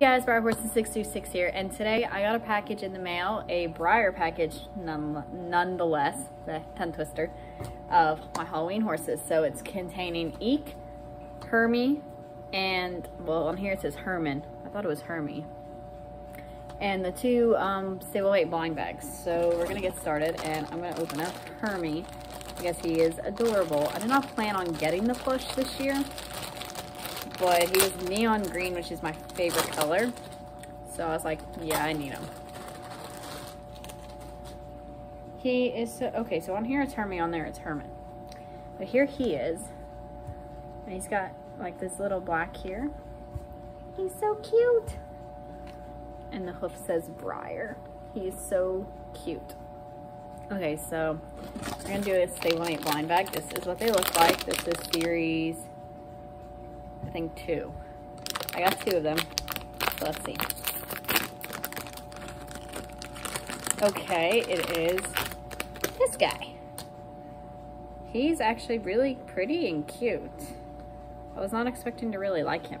Hey guys, Breyer Horses 626 here, and today I got a package in the mail, a Breyer package none, nonetheless, the tongue twister, of my Halloween horses. So it's containing Eek, Hermie, and, well on here it says Herman. I thought it was Hermie. And the two um, Stablemate blind bags. So we're gonna get started, and I'm gonna open up Hermie because he is adorable. I did not plan on getting the plush this year, but he was neon green, which is my favorite color. So I was like, yeah, I need him. He is, so, okay, so on here it's Hermie, on there it's Herman. But here he is, and he's got like this little black here. He's so cute. And the hoof says Breyer. He is so cute. Okay, so we're gonna do a Stablemate blind bag. This is what they look like. This is series I think two. I got two of them. So let's see. Okay, it is this guy. He's actually really pretty and cute. I was not expecting to really like him.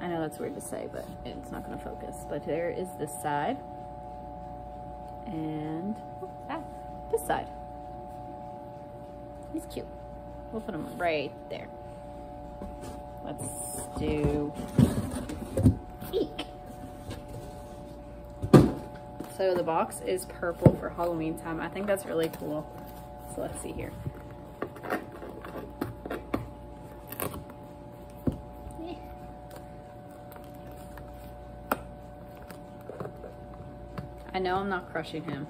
I know that's weird to say, but it's not going to focus. But there is this side. And ah, this side. He's cute. We'll put him right there. Let's do Eek. So the box is purple for Halloween time. I think that's really cool. So let's see here. I know I'm not crushing him.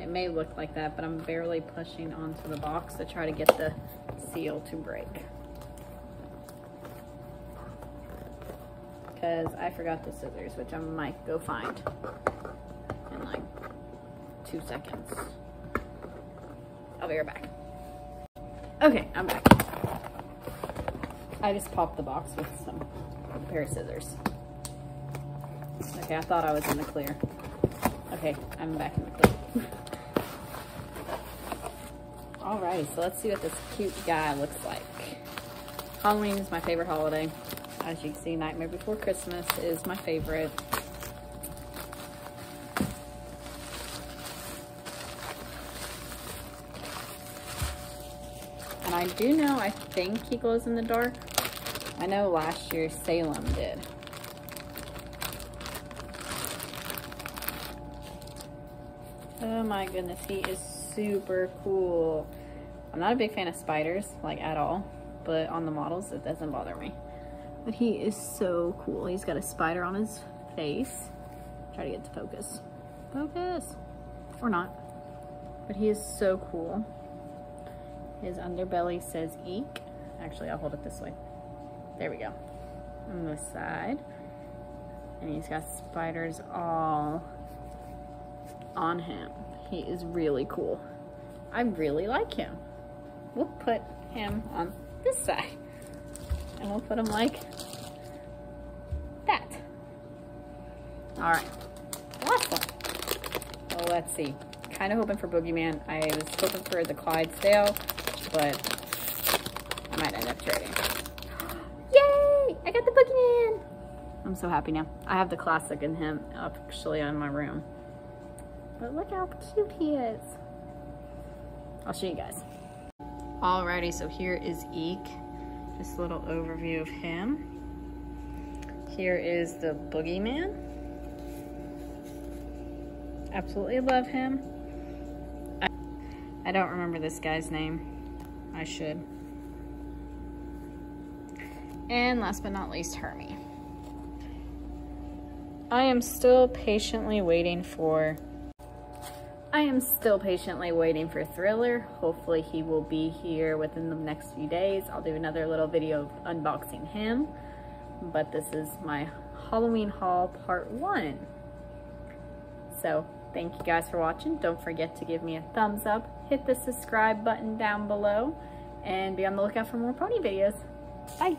It may look like that, but I'm barely pushing onto the box to try to get the seal to break. Because I forgot the scissors, which I might go find in like two seconds. I'll be right back. Okay, I'm back. I just popped the box with some pair of scissors. Okay, I thought I was in the clear. Okay, I'm back in the clear. Alrighty, so let's see what this cute guy looks like. Halloween is my favorite holiday. As you can see, Nightmare Before Christmas is my favorite. And I do know, I think he glows in the dark. I know last year Salem did. Oh my goodness, he is super cool. I'm not a big fan of spiders, like at all, but on the models, it doesn't bother me. But he is so cool. He's got a spider on his face. Try to get to focus. Focus! Or not. But he is so cool. His underbelly says eek. Actually, I'll hold it this way. There we go. On this side. And he's got spiders all on him. He is really cool. I really like him. We'll put him on this side and we'll put them like that. All right, last one. Well, let's see. Kind of hoping for Boogeyman. I was hoping for the Clydesdale, but I might end up trading. Yay! I got the Boogeyman! I'm so happy now. I have the classic in him actually in my room. But look how cute he is. I'll show you guys. Alrighty, so here is Eek. Just a little overview of him. Here is the Boogeyman. Absolutely love him. I, I don't remember this guy's name. I should. And last but not least, Hermie. I am still patiently waiting for I am still patiently waiting for Thriller. Hopefully he will be here within the next few days. I'll do another little video unboxing him. But this is my Halloween haul part one. So thank you guys for watching. Don't forget to give me a thumbs up. Hit the subscribe button down below. And be on the lookout for more pony videos. Bye.